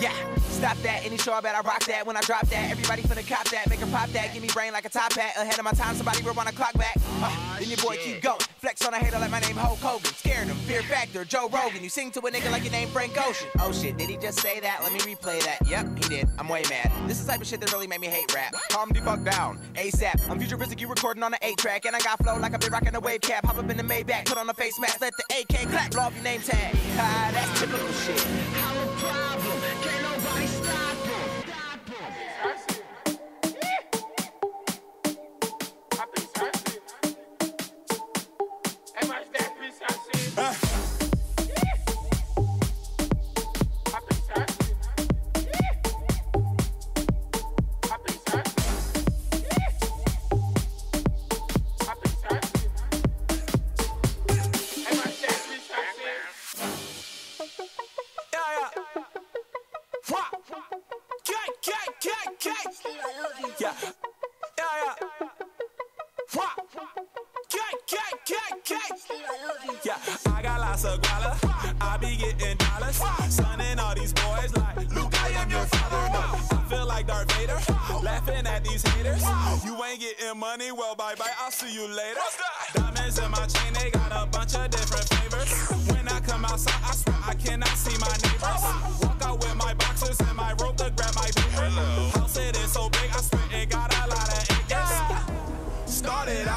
Yeah, stop that. Any show I bet I rock that. When I drop that, everybody finna cop that. Make her pop that. Give me brain like a top hat. Ahead of my time, somebody run a clock back. Uh, then your boy keep going. Flex on a hater like my name Hulk Hogan. Scaring them. Fear Factor, Joe Rogan. You sing to a nigga like your name Frank Ocean. Oh shit, did he just say that? Let me replay that. Yep, he did. I'm way mad. This is the type of shit that really made me hate rap. Calm the fuck down. ASAP. I'm futuristic, you recording on an 8 track. And I got flow like I've been rocking a wave cap. Hop up in the Maybach, put on a face mask, let the AK clap. Blow off your name tag. Ah, that's typical shit. I'm a problem. Yeah. Yeah, yeah. Wah. Gang, gang, gang, gang. Yeah, I got lots of guala. I be getting dollars. Sonning all these boys like Luke, I am your father. I feel like Darth Vader. Laughing at these haters. You ain't getting money, well, bye bye. I'll see you later. Diamonds in my chain, they got a bunch of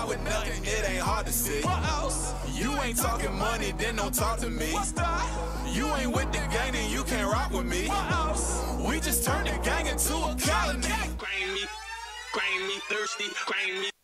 out with nothing, it ain't hard to see. What else? You ain't talking money, then don't talk to me. What's that? You ain't with the gang, then you can't rock with me. What else? We just turned the gang into a colony. Grind me, grind me, thirsty, grind me.